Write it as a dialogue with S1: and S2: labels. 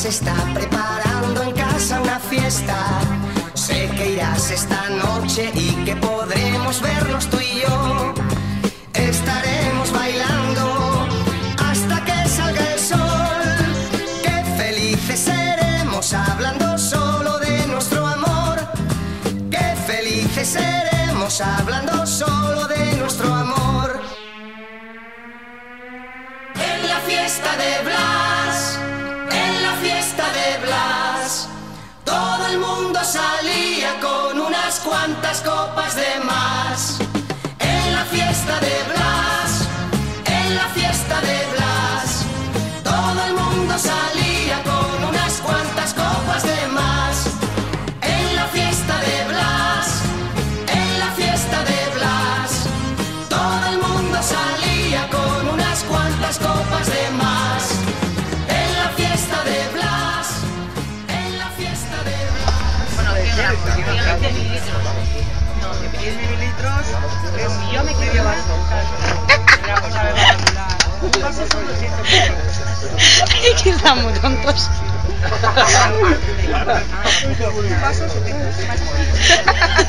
S1: se está preparando en casa una fiesta. Sé que irás esta noche y que podremos vernos tú y yo. Estaremos bailando hasta que salga el sol. Qué felices seremos hablando solo de nuestro amor. Qué felices seremos hablando solo de nuestro amor. En la fiesta de Blas, salía con unas cuantas copas de más. En la fiesta de Blas.
S2: Bueno, 100 mililitros. No, 10 mililitros. Yo me quiero llevar. Vamos a ver, un vaso son 200 mililitros.
S3: que estamos tontos.
S2: Un vaso 70 mililitros.